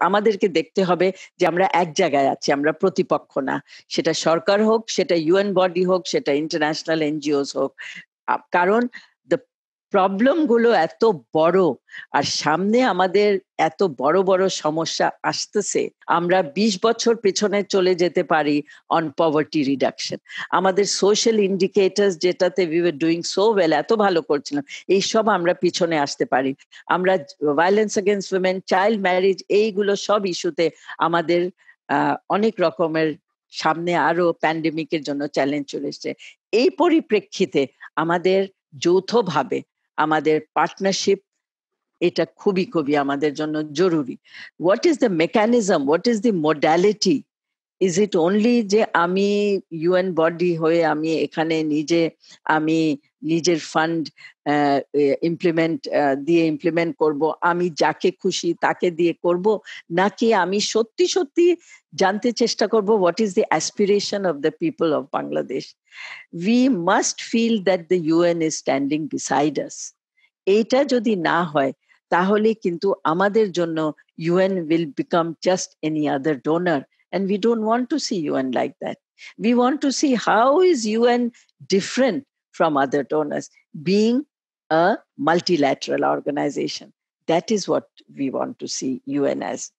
আমাদেরকে দেখতে হবে যে আমরা এক জায়গায় আছি, আমরা প্রতিপক্ষ না। সেটা সরকার হোক, সেটা ইউএন বডি হোক, সেটা ইন্টারন্যাশনাল এনজিও হোক। কারণ প্রবলেমগুলো এত বড় আর সামনে আমাদের এত বড় বড় সমস্যা আসতেছে, আমরা ২০ বছর পেছনে চলে যেতে পারি অন পভার্টি রিডাকশন আমাদের সোশ্যাল ইন্ডিকেটার্স যেটাতে we were doing so well এত ভালো করছিলাম, এইসব আমরা পিছনে আসতে পারি। আমরা violence against women child marriage এইগুলো সব ইস্যুতে আমাদের অনেক রকমের সামনে আরও প্যান্ডেমিকের জন্য চ্যালেঞ্জ চলে এসছে। এই পরিপ্রেক্ষিতে আমাদের যৌথভাবে আমাদের পার্টনারশিপ এটা খুবই খুবই আমাদের জন্য জরুরি। What is the mechanism what is the modality is it only যে আমি ইউএন বডি হয়ে আমি এখানে নিজে, আমি নিজের ফান্ড ইমপ্লিমেন্ট দিয়ে ইমপ্লিমেন্ট করব, আমি যাকে খুশি তাকে দিয়ে করব, নাকি আমি সত্যি সত্যি জানতে চেষ্টা করব what is the aspiration of the people of Bangladesh we must feel that the UN is standing beside us এইটা যদি না হয়, তাহলে কিন্তু আমাদের জন্য UN will become just any other donor and we don't want to see UN like that. We want to see how is UN different from other donors, being a multilateral organization. That is what we want to see UN as.